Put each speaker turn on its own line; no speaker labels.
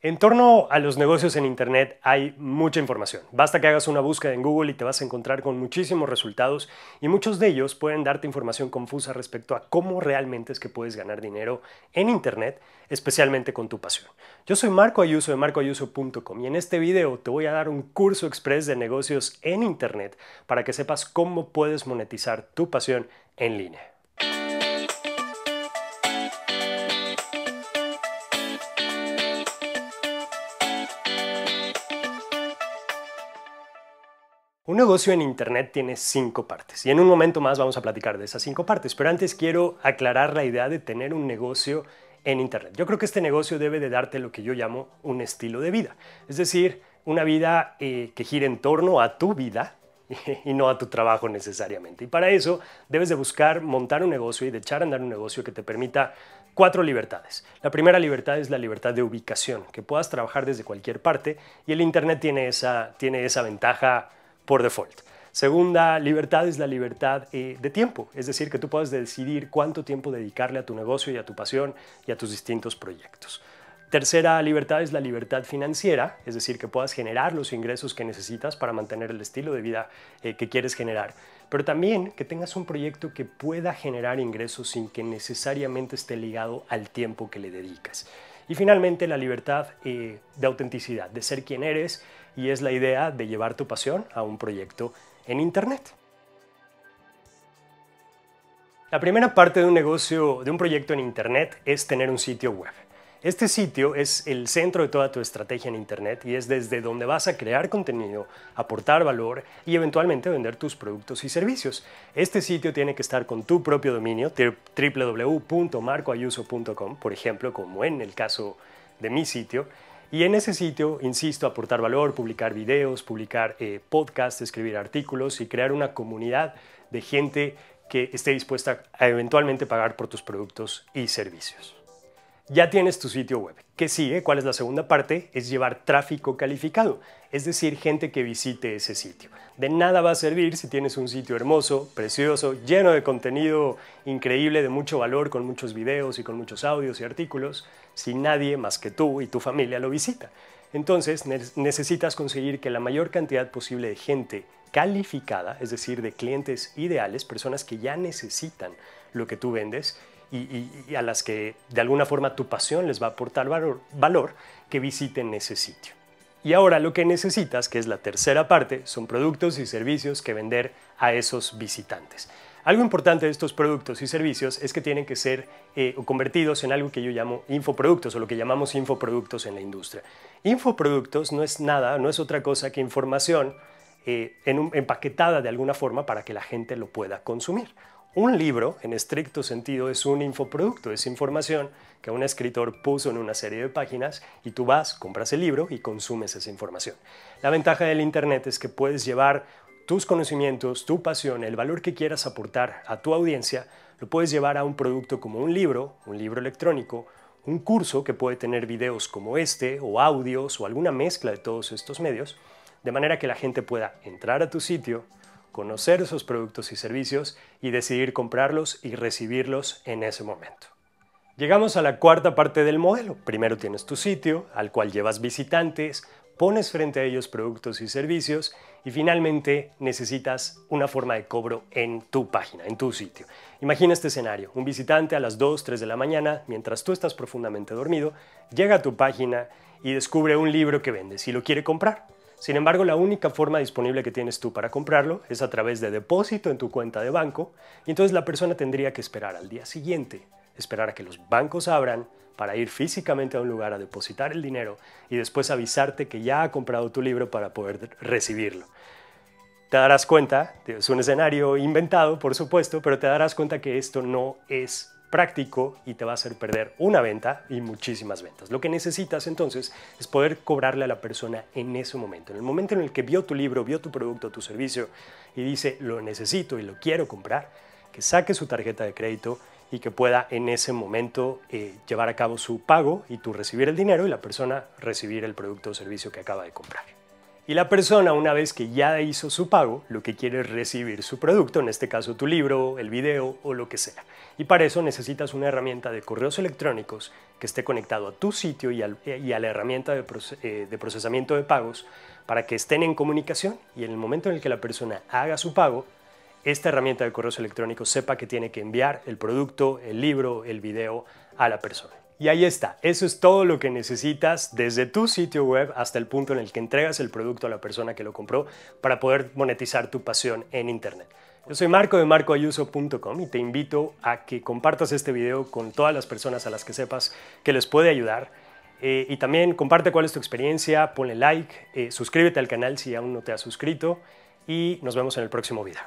En torno a los negocios en Internet hay mucha información. Basta que hagas una búsqueda en Google y te vas a encontrar con muchísimos resultados y muchos de ellos pueden darte información confusa respecto a cómo realmente es que puedes ganar dinero en Internet, especialmente con tu pasión. Yo soy Marco Ayuso de marcoayuso.com y en este video te voy a dar un curso express de negocios en Internet para que sepas cómo puedes monetizar tu pasión en línea. Un negocio en Internet tiene cinco partes y en un momento más vamos a platicar de esas cinco partes, pero antes quiero aclarar la idea de tener un negocio en Internet. Yo creo que este negocio debe de darte lo que yo llamo un estilo de vida, es decir, una vida eh, que gire en torno a tu vida y no a tu trabajo necesariamente. Y para eso debes de buscar montar un negocio y de echar a andar un negocio que te permita cuatro libertades. La primera libertad es la libertad de ubicación, que puedas trabajar desde cualquier parte y el Internet tiene esa, tiene esa ventaja por default. Segunda libertad es la libertad eh, de tiempo, es decir, que tú puedas decidir cuánto tiempo dedicarle a tu negocio y a tu pasión y a tus distintos proyectos. Tercera libertad es la libertad financiera, es decir, que puedas generar los ingresos que necesitas para mantener el estilo de vida eh, que quieres generar, pero también que tengas un proyecto que pueda generar ingresos sin que necesariamente esté ligado al tiempo que le dedicas. Y finalmente la libertad eh, de autenticidad, de ser quien eres y es la idea de llevar tu pasión a un proyecto en Internet. La primera parte de un negocio, de un proyecto en Internet, es tener un sitio web. Este sitio es el centro de toda tu estrategia en Internet y es desde donde vas a crear contenido, aportar valor y eventualmente vender tus productos y servicios. Este sitio tiene que estar con tu propio dominio, www.marcoayuso.com, por ejemplo, como en el caso de mi sitio, y en ese sitio, insisto, aportar valor, publicar videos, publicar eh, podcasts, escribir artículos y crear una comunidad de gente que esté dispuesta a eventualmente pagar por tus productos y servicios. Ya tienes tu sitio web. ¿Qué sigue? ¿Cuál es la segunda parte? Es llevar tráfico calificado, es decir, gente que visite ese sitio. De nada va a servir si tienes un sitio hermoso, precioso, lleno de contenido increíble, de mucho valor, con muchos videos y con muchos audios y artículos, si nadie más que tú y tu familia lo visita. Entonces necesitas conseguir que la mayor cantidad posible de gente calificada, es decir, de clientes ideales, personas que ya necesitan lo que tú vendes, y, a las que de alguna forma tu pasión les va a aportar valor, que visiten ese sitio. Y ahora lo que necesitas, que es la tercera parte, son productos y servicios que vender a esos visitantes. Algo importante de estos productos y servicios es que tienen que ser eh, convertidos en algo que yo llamo infoproductos o lo que llamamos infoproductos en la industria. Infoproductos no es nada, no es otra cosa que información eh, empaquetada de alguna forma para que la gente lo pueda consumir. Un libro, en estricto sentido, es un infoproducto, es información que un escritor puso en una serie de páginas y tú vas, compras el libro y consumes esa información. La ventaja del Internet es que puedes llevar tus conocimientos, tu pasión, el valor que quieras aportar a tu audiencia, lo puedes llevar a un producto como un libro, un libro electrónico, un curso que puede tener videos como este o audios o alguna mezcla de todos estos medios, de manera que la gente pueda entrar a tu sitio, conocer esos productos y servicios y decidir comprarlos y recibirlos en ese momento. Llegamos a la cuarta parte del modelo. Primero tienes tu sitio, al cual llevas visitantes, pones frente a ellos productos y servicios y finalmente necesitas una forma de cobro en tu página, en tu sitio. Imagina este escenario, un visitante a las 2, 3 de la mañana, mientras tú estás profundamente dormido, llega a tu página y descubre un libro que vendes y lo quiere comprar. Sin embargo, la única forma disponible que tienes tú para comprarlo es a través de depósito en tu cuenta de banco y entonces la persona tendría que esperar al día siguiente, esperar a que los bancos abran para ir físicamente a un lugar a depositar el dinero y después avisarte que ya ha comprado tu libro para poder recibirlo. Te darás cuenta, es un escenario inventado, por supuesto, pero te darás cuenta que esto no es práctico y te va a hacer perder una venta y muchísimas ventas. Lo que necesitas entonces es poder cobrarle a la persona en ese momento, en el momento en el que vio tu libro, vio tu producto, tu servicio y dice lo necesito y lo quiero comprar, que saque su tarjeta de crédito y que pueda en ese momento eh, llevar a cabo su pago y tú recibir el dinero y la persona recibir el producto o servicio que acaba de comprar. Y la persona, una vez que ya hizo su pago, lo que quiere es recibir su producto, en este caso tu libro, el video o lo que sea. Y para eso necesitas una herramienta de correos electrónicos que esté conectado a tu sitio y, a la herramienta de, eh, de procesamiento de pagos para que estén en comunicación y en el momento en el que la persona haga su pago, esta herramienta de correos electrónicos sepa que tiene que enviar el producto, el libro, el video a la persona. Y ahí está, eso es todo lo que necesitas desde tu sitio web hasta el punto en el que entregas el producto a la persona que lo compró para poder monetizar tu pasión en Internet. Yo soy Marco de marcoayuso.com y te invito a que compartas este video con todas las personas a las que sepas que les puede ayudar. Eh, y también comparte cuál es tu experiencia, ponle like, eh, suscríbete al canal si aún no te has suscrito y nos vemos en el próximo video.